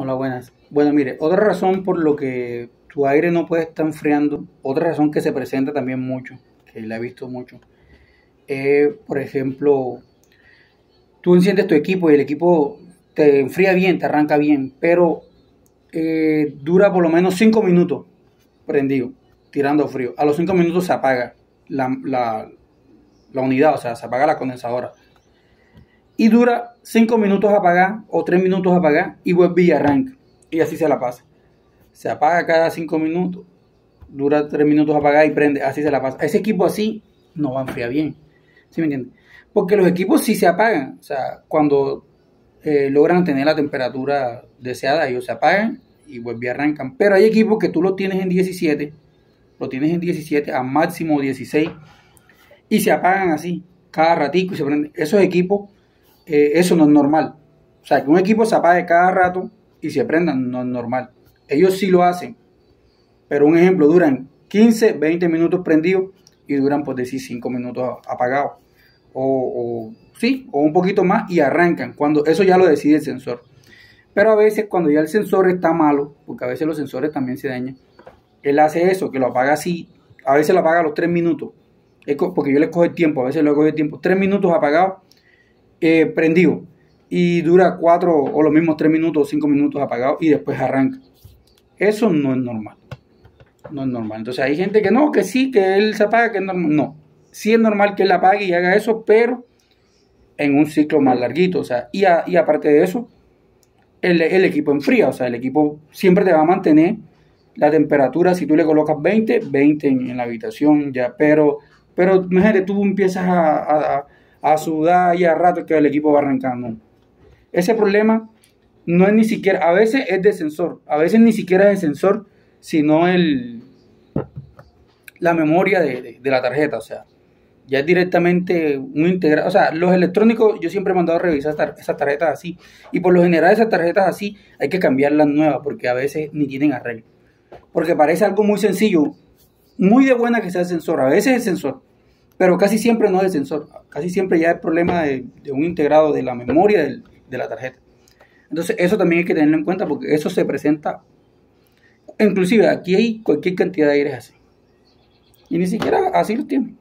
Hola, buenas. Bueno, mire, otra razón por lo que tu aire no puede estar enfriando, otra razón que se presenta también mucho, que la he visto mucho, es, por ejemplo, tú enciendes tu equipo y el equipo te enfría bien, te arranca bien, pero eh, dura por lo menos 5 minutos prendido, tirando frío. A los 5 minutos se apaga la, la unidad, o sea, se apaga la condensadora y dura 5 minutos apagar o 3 minutos apagar y vuelve y arranca. Y así se la pasa. Se apaga cada 5 minutos, dura 3 minutos apagar y prende, así se la pasa. Ese equipo así no va a enfriar bien. ¿Sí me entiendes? Porque los equipos sí se apagan. O sea, cuando eh, logran tener la temperatura deseada, ellos se apagan y vuelven y arrancan. Pero hay equipos que tú lo tienes en 17, lo tienes en 17 a máximo 16 y se apagan así, cada ratico y se prenden. Esos equipos eh, eso no es normal. O sea, que un equipo se apague cada rato y se prendan no es normal. Ellos sí lo hacen. Pero un ejemplo, duran 15, 20 minutos prendidos y duran, por decir, 5 minutos apagados. O, sí, o un poquito más y arrancan. Cuando eso ya lo decide el sensor. Pero a veces cuando ya el sensor está malo, porque a veces los sensores también se dañan, él hace eso, que lo apaga así, a veces lo apaga a los 3 minutos, porque yo le cojo el tiempo, a veces lo cojo el tiempo, 3 minutos apagado eh, prendido y dura cuatro o los mismos tres minutos o cinco minutos apagado y después arranca. Eso no es normal. No es normal. Entonces hay gente que no, que sí, que él se apaga, que es normal. No. Sí es normal que él apague y haga eso, pero en un ciclo más larguito. O sea, y, y aparte de eso, el, equipo enfría. O sea, el equipo siempre te va a mantener la temperatura. Si tú le colocas 20, 20 en, la habitación ya. Pero, pero imagínate, tú empiezas a a sudar y a rato que el equipo va arrancando. Ese problema no es ni siquiera, a veces es de sensor, a veces ni siquiera es el sensor, sino el, la memoria de, la tarjeta, o sea, ya es directamente un integrado, o sea, los electrónicos yo siempre he mandado a revisar esas tarjetas así, y por lo general esas tarjetas así hay que cambiarlas nuevas, porque a veces ni tienen arreglo, porque parece algo muy sencillo, muy de buena que sea el sensor, a veces el sensor, pero casi siempre no es el sensor, casi siempre ya es problema de, un integrado de la memoria de la tarjeta. Entonces eso también hay que tenerlo en cuenta porque eso se presenta, inclusive aquí hay cualquier cantidad de aires así. Y ni siquiera así lo tienen.